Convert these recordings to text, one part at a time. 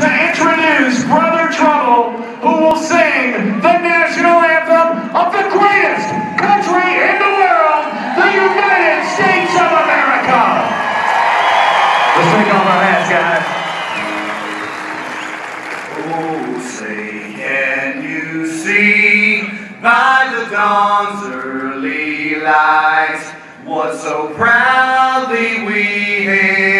to introduce Brother Trouble, who will sing the national anthem of the greatest country in the world, the United States of America. Let's take off our hats, guys. Oh, say, can you see by the dawn's early light what so proudly we hailed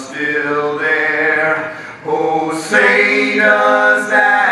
still there. Oh, say does that.